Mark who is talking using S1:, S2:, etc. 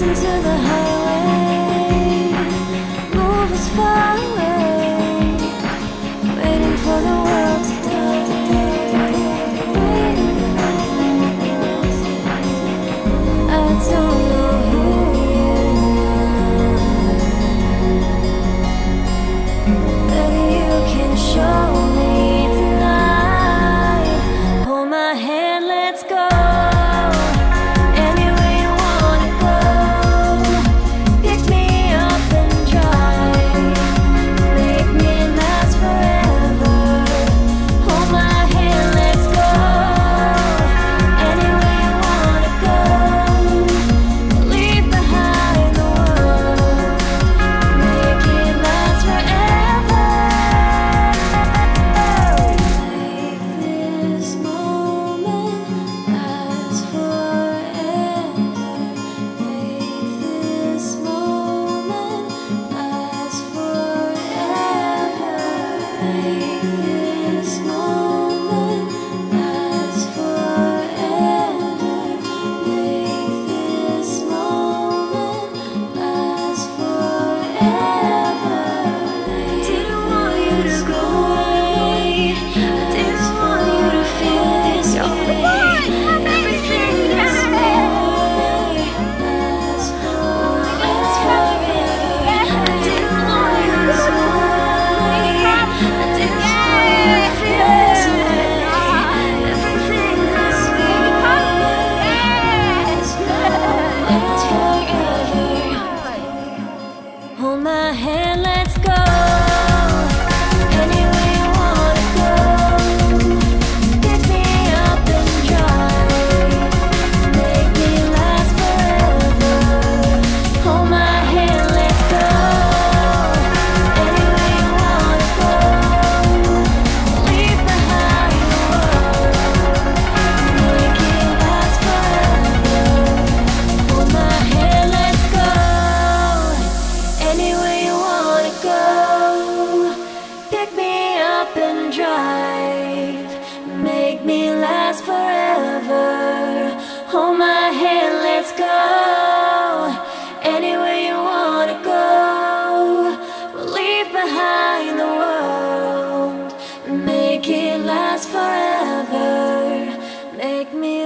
S1: listen to the heart last forever. Make me